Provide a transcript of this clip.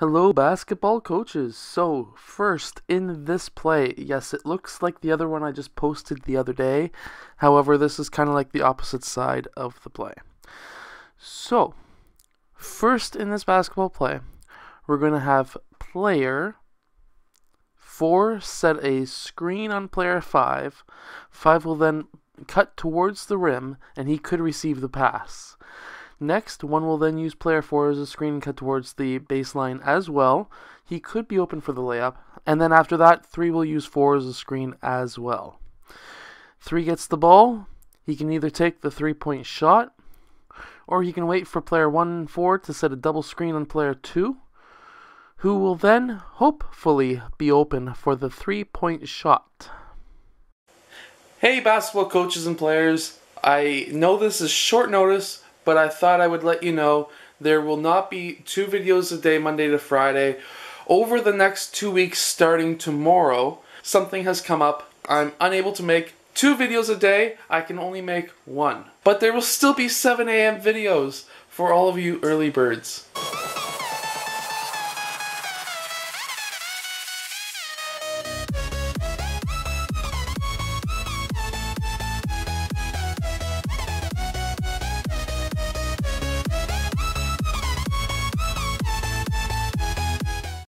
Hello, basketball coaches. So, first in this play, yes, it looks like the other one I just posted the other day. However, this is kind of like the opposite side of the play. So, first in this basketball play, we're going to have player 4 set a screen on player 5. 5 will then cut towards the rim, and he could receive the pass. Next, one will then use player 4 as a screen cut towards the baseline as well. He could be open for the layup. And then after that, 3 will use 4 as a screen as well. 3 gets the ball. He can either take the three point shot, or he can wait for player 1 and 4 to set a double screen on player 2, who will then hopefully be open for the three point shot. Hey, basketball coaches and players. I know this is short notice, but I thought I would let you know there will not be two videos a day, Monday to Friday. Over the next two weeks, starting tomorrow, something has come up. I'm unable to make two videos a day. I can only make one. But there will still be 7 a.m. videos for all of you early birds.